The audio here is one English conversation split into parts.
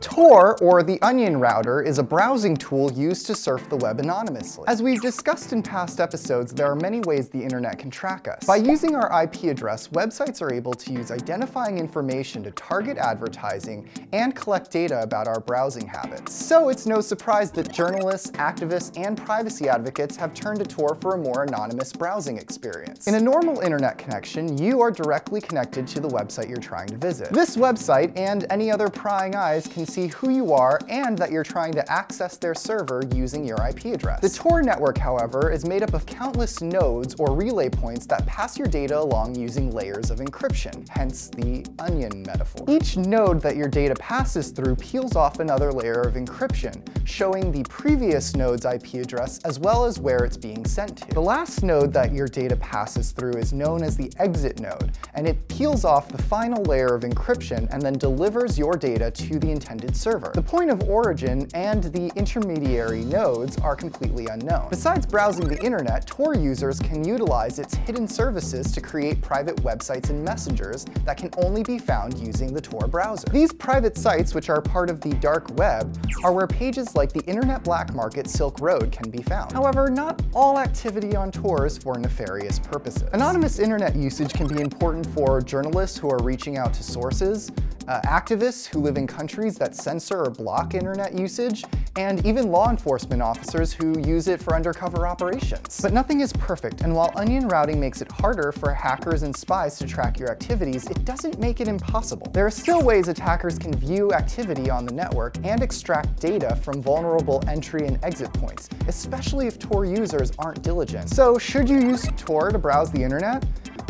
Tor, or the Onion Router, is a browsing tool used to surf the web anonymously. As we've discussed in past episodes, there are many ways the internet can track us. By using our IP address, websites are able to use identifying information to target advertising and collect data about our browsing habits. So it's no surprise that journalists, activists, and privacy advocates have turned to Tor for a more anonymous browsing experience. In a normal internet connection, you are directly connected to the website you're trying to visit. This website and any other prying eyes can see who you are and that you're trying to access their server using your IP address. The Tor network, however, is made up of countless nodes or relay points that pass your data along using layers of encryption, hence the onion metaphor. Each node that your data passes through peels off another layer of encryption, showing the previous node's IP address as well as where it's being sent to. The last node that your data passes through is known as the exit node, and it peels off the final layer of encryption and then delivers your data to the intended server. The point of origin and the intermediary nodes are completely unknown. Besides browsing the internet, Tor users can utilize its hidden services to create private websites and messengers that can only be found using the Tor browser. These private sites, which are part of the dark web, are where pages like the internet black market Silk Road can be found. However, not all activity on Tor is for nefarious purposes. Anonymous internet usage can be important for journalists who are reaching out to sources, uh, activists who live in countries that censor or block internet usage, and even law enforcement officers who use it for undercover operations. But nothing is perfect, and while onion routing makes it harder for hackers and spies to track your activities, it doesn't make it impossible. There are still ways attackers can view activity on the network and extract data from vulnerable entry and exit points, especially if Tor users aren't diligent. So should you use Tor to browse the internet?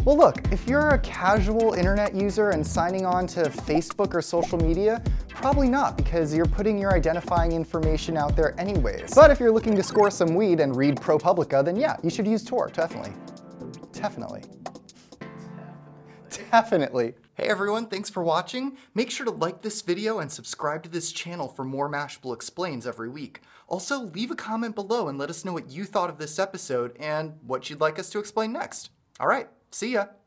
Well look, if you're a casual internet user and signing on to Facebook or social media, probably not because you're putting your identifying information out there anyways. But if you're looking to score some weed and read ProPublica, then yeah, you should use Tor, definitely. Definitely. Definitely. Hey everyone, thanks for watching. Make sure to like this video and subscribe to this channel for more Mashable Explains every week. Also, leave a comment below and let us know what you thought of this episode and what you'd like us to explain next. All right, See ya.